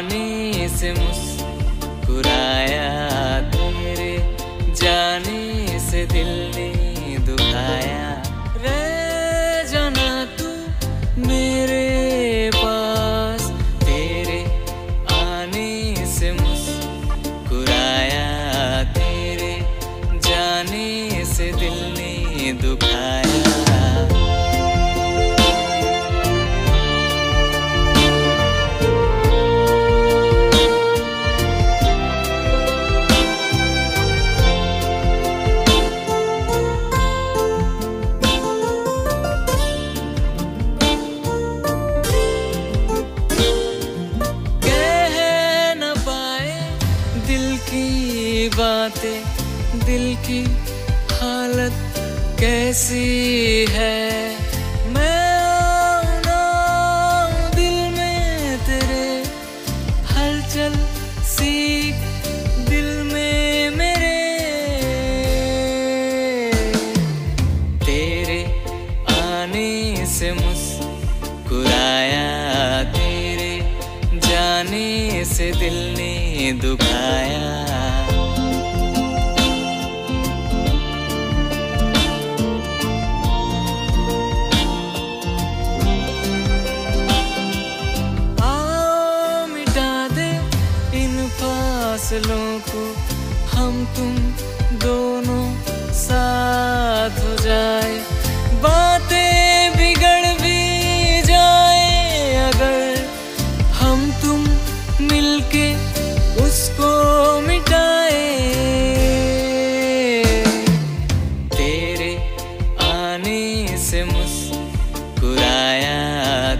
से मुस्कुराया तेरे, जाने से दिल ने दुखाया। रह जाना तू मेरे पास, तेरे आने से मुस्कुराया तेरे, जाने से दिल ने दुखाया। बातें दिल की हालत कैसी है? मैं आऊँ दिल में तेरे हलचल सीख दिल में मेरे तेरे आने से मुस्कुराया, तेरे जाने से दिल ने दुखाया। फासलों को हम तुम दोनों साथ हो जाए। बातें बिगड़ भी जाए अगर हम तुम मिलके उसको मिटाए। तेरे आने से मुस्कुराया,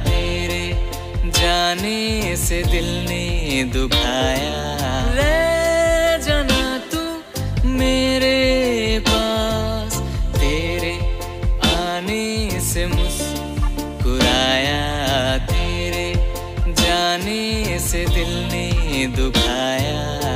तेरे जाने से दिल ने दुखाया। से मुस्कुराया तेरे जाने से दिल ने दुखाया।